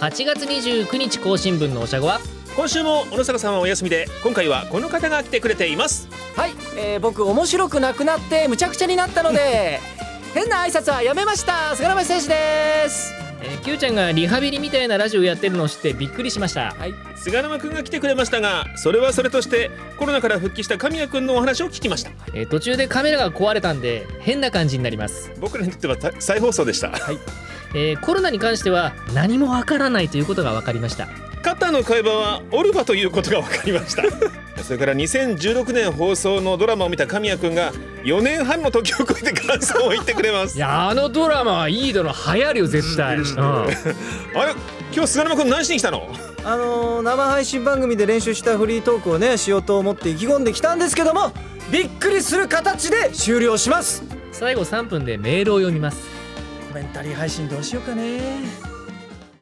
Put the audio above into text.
8月29日更新分のおしゃごは？今週も小野坂さんはお休みで今回はこの方が来てくれています。はい、えー、僕面白くなくなってむちゃくちゃになったので変な挨拶はやめました。菅沼選手です。えー、Q ちゃんがリハビリみたいなラジオやってるのを知ってびっくりしました。はい。菅沼くんが来てくれましたがそれはそれとしてコロナから復帰した神谷くんのお話を聞きました。えー途中でカメラが壊れたんで変な感じになります、僕らにとってはた再放送でした。えーコロナに関しては何もわからないということが分かりました。肩の会話はオルバということが分かりましたそれから2016年放送のドラマを見た神谷くんが4年半の時を超えて感想を言ってくれます。いやあのドラマはいいだろ流行るよ絶対、うん。あれ？今日菅沼くん何しに来たの？あのー生配信番組で練習したフリートークをねしようと思って意気込んできたんですけどもびっくりする形で終了します。最後3分でメールを読みます。コメンタリー配信どうしようかね